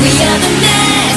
We are the men.